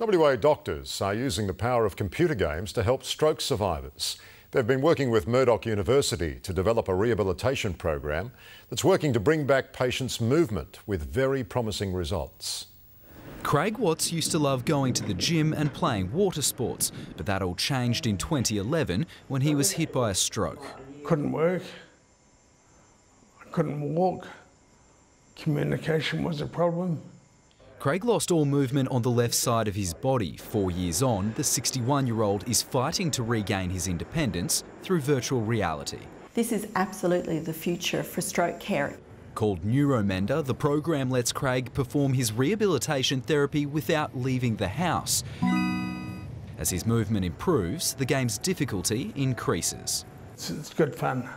WA doctors are using the power of computer games to help stroke survivors. They've been working with Murdoch University to develop a rehabilitation program that's working to bring back patients' movement with very promising results. Craig Watts used to love going to the gym and playing water sports, but that all changed in 2011 when he was hit by a stroke. Couldn't work, I couldn't walk, communication was a problem. Craig lost all movement on the left side of his body. Four years on, the 61 year old is fighting to regain his independence through virtual reality. This is absolutely the future for stroke care. Called Neuromender, the program lets Craig perform his rehabilitation therapy without leaving the house. As his movement improves, the game's difficulty increases. It's, it's good fun.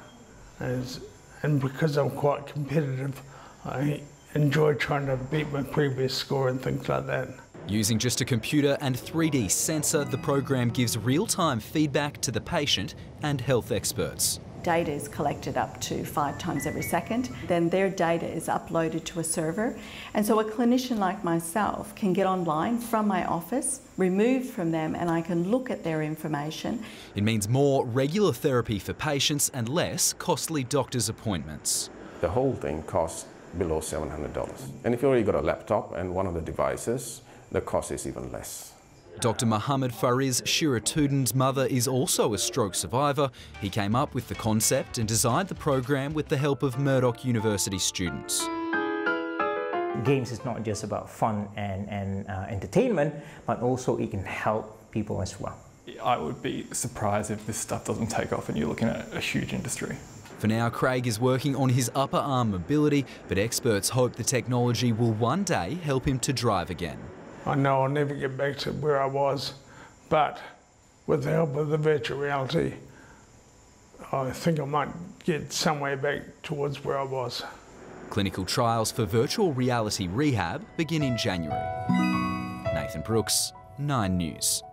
and because I'm quite competitive, I enjoy trying to beat my previous score and things like that. Using just a computer and 3D sensor, the program gives real-time feedback to the patient and health experts. Data is collected up to five times every second. Then their data is uploaded to a server. And so a clinician like myself can get online from my office, removed from them, and I can look at their information. It means more regular therapy for patients and less costly doctor's appointments. The whole thing costs below $700. And if you already got a laptop and one of the devices, the cost is even less. Dr Mohammed Fairuz Shiratuddin's mother is also a stroke survivor. He came up with the concept and designed the program with the help of Murdoch University students. Games is not just about fun and, and uh, entertainment, but also it can help people as well. I would be surprised if this stuff doesn't take off and you're looking at a huge industry. For now, Craig is working on his upper arm mobility, but experts hope the technology will one day help him to drive again. I know I'll never get back to where I was, but with the help of the virtual reality, I think I might get somewhere back towards where I was. Clinical trials for virtual reality rehab begin in January. Nathan Brooks, 9 News.